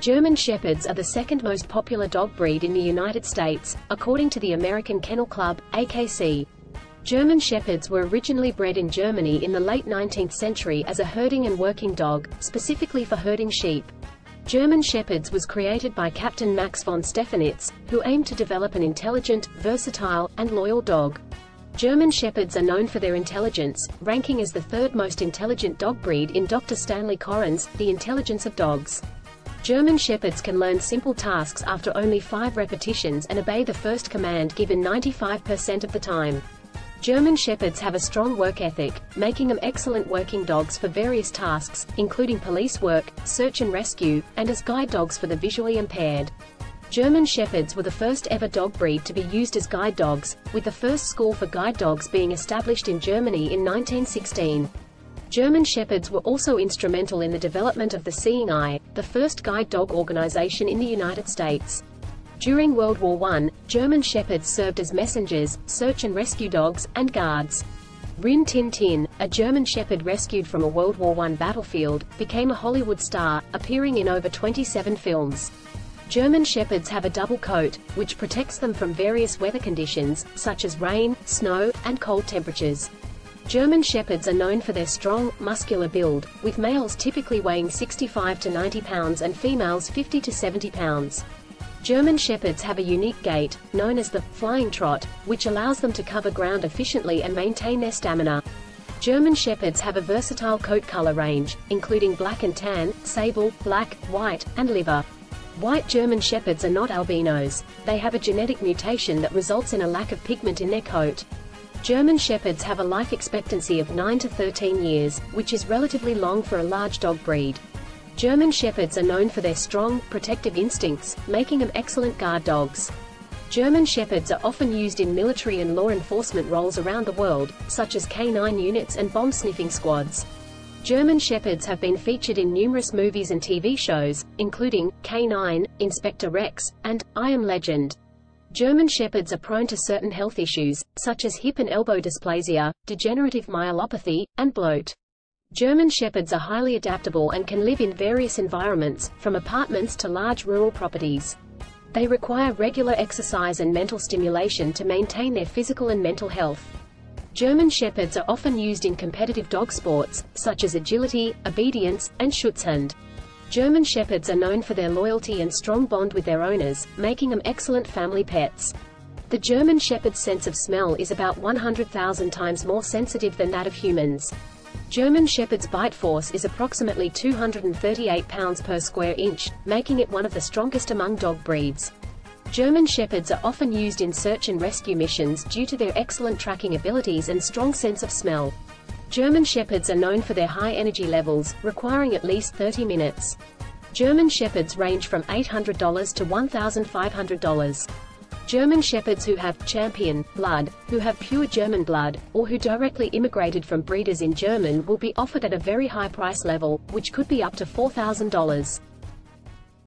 German Shepherds are the second most popular dog breed in the United States, according to the American Kennel Club, AKC. German Shepherds were originally bred in Germany in the late 19th century as a herding and working dog, specifically for herding sheep. German Shepherds was created by Captain Max von Stephanitz, who aimed to develop an intelligent, versatile, and loyal dog. German Shepherds are known for their intelligence, ranking as the third most intelligent dog breed in Dr. Stanley Coren's The Intelligence of Dogs. German Shepherds can learn simple tasks after only five repetitions and obey the first command given 95% of the time. German Shepherds have a strong work ethic, making them excellent working dogs for various tasks, including police work, search and rescue, and as guide dogs for the visually impaired. German Shepherds were the first ever dog breed to be used as guide dogs, with the first school for guide dogs being established in Germany in 1916. German Shepherds were also instrumental in the development of the Seeing Eye, the first guide dog organization in the United States. During World War I, German Shepherds served as messengers, search and rescue dogs, and guards. Rin Tin Tin, a German Shepherd rescued from a World War I battlefield, became a Hollywood star, appearing in over 27 films. German Shepherds have a double coat, which protects them from various weather conditions, such as rain, snow, and cold temperatures. German Shepherds are known for their strong, muscular build, with males typically weighing 65 to 90 pounds and females 50 to 70 pounds. German Shepherds have a unique gait, known as the flying trot, which allows them to cover ground efficiently and maintain their stamina. German Shepherds have a versatile coat color range, including black and tan, sable, black, white, and liver. White German Shepherds are not albinos. They have a genetic mutation that results in a lack of pigment in their coat. German Shepherds have a life expectancy of 9 to 13 years, which is relatively long for a large dog breed. German Shepherds are known for their strong, protective instincts, making them excellent guard dogs. German Shepherds are often used in military and law enforcement roles around the world, such as K-9 units and bomb-sniffing squads. German Shepherds have been featured in numerous movies and TV shows, including K-9, Inspector Rex, and I Am Legend. German Shepherds are prone to certain health issues, such as hip and elbow dysplasia, degenerative myelopathy, and bloat. German Shepherds are highly adaptable and can live in various environments, from apartments to large rural properties. They require regular exercise and mental stimulation to maintain their physical and mental health. German Shepherds are often used in competitive dog sports, such as agility, obedience, and Schutzhund. German Shepherds are known for their loyalty and strong bond with their owners, making them excellent family pets. The German Shepherd's sense of smell is about 100,000 times more sensitive than that of humans. German Shepherd's bite force is approximately 238 pounds per square inch, making it one of the strongest among dog breeds. German Shepherds are often used in search and rescue missions due to their excellent tracking abilities and strong sense of smell. German Shepherds are known for their high energy levels, requiring at least 30 minutes. German Shepherds range from $800 to $1,500. German Shepherds who have champion blood, who have pure German blood, or who directly immigrated from breeders in German will be offered at a very high price level, which could be up to $4,000.